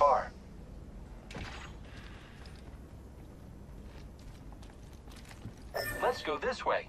far. Let's go this way.